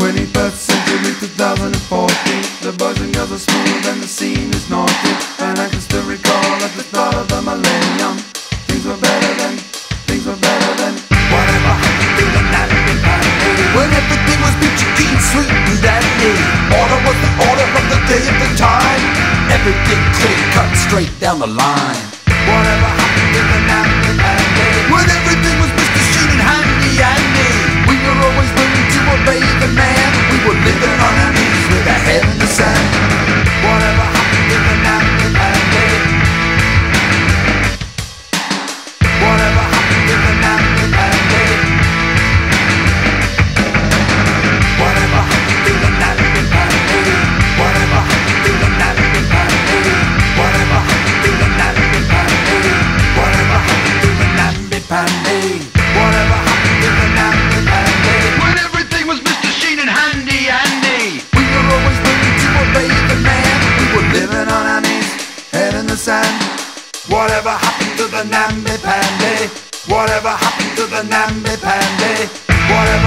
21st century 2014 The boys and girls are smooth and the scene is naughty. And I can still recall at the start of the millennium. Things were better then, things were better then. Whatever happened to the night When everything was peachy keen, sweet and dandy. Order was the order of the day at the time. Everything clear cut straight down the line Whatever happened to the When everything was Mr. Sheen and Handy Andy. We were always to man. We were living on our knees, head in the sand. Whatever happened to the namby-pamby Whatever happened to the namby-pamby Whatever